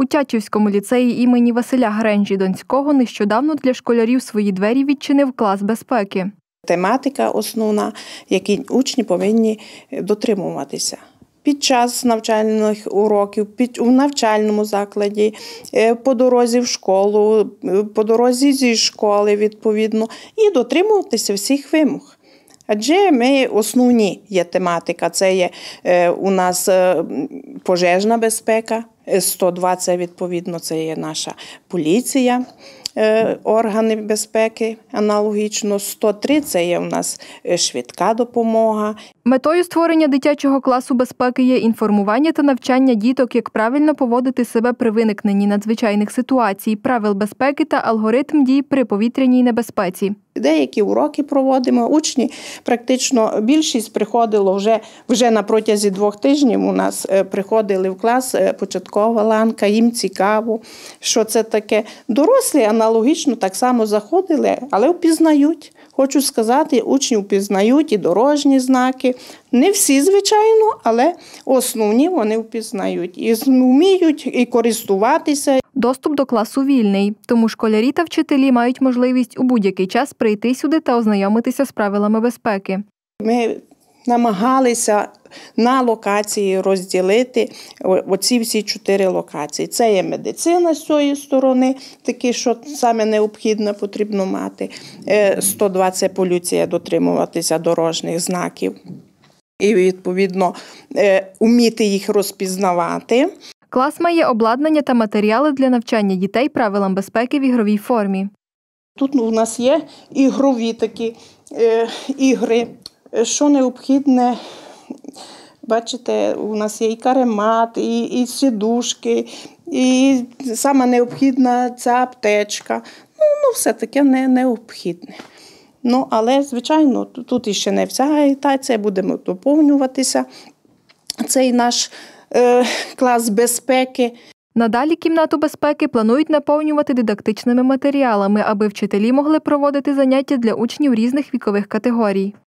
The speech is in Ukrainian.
У Тячівському ліцеї імені Василя Гренжі Донського нещодавно для школярів свої двері відчинив клас безпеки. Тематика основна, які учні повинні дотримуватися. Під час навчальних уроків, під у навчальному закладі, е, по дорозі в школу, е, по дорозі зі школи, відповідно, і дотримуватися всіх вимог. Адже ми основні є тематика. Це є е, у нас е, пожежна безпека, е, 102 це відповідно, це є наша поліція, органи безпеки аналогічно. 103 це є у нас е, швидка допомога. Метою створення дитячого класу безпеки є інформування та навчання діток, як правильно поводити себе при виникненні надзвичайних ситуацій, правил безпеки та алгоритм дій при повітряній небезпеці. Деякі уроки проводимо. Учні практично більшість приходило вже вже на протязі двох тижнів. У нас е, приходили в клас е, початкова ланка, їм цікаво, що це таке. Дорослі аналогічно так само заходили, але впізнають. Хочу сказати, учні впізнають і дорожні знаки. Не всі, звичайно, але основні вони впізнають і вміють і користуватися, Доступ до класу вільний, тому школярі та вчителі мають можливість у будь-який час прийти сюди та ознайомитися з правилами безпеки. Ми намагалися на локації розділити оці всі чотири локації. Це є медицина з цієї сторони, такі, що саме необхідно потрібно мати. Е, 102 – це поліція дотримуватися дорожніх знаків. І, відповідно, е, уміти їх розпізнавати. Клас має обладнання та матеріали для навчання дітей правилам безпеки в ігровій формі. Тут у нас є ігрові такі е, ігри, Е, що необхідне. Бачите, у нас є і каремат, і, і сідушки, і саме необхідна ця аптечка. Ну, ну все таке не, необхідне. Ну, але, звичайно, тут- іще не вся агітація, будемо доповнюватися. Цей наш е, клас безпеки. Надалі кімнату безпеки планують наповнювати дидактичними матеріалами, аби вчителі могли проводити заняття для учнів різних вікових категорій.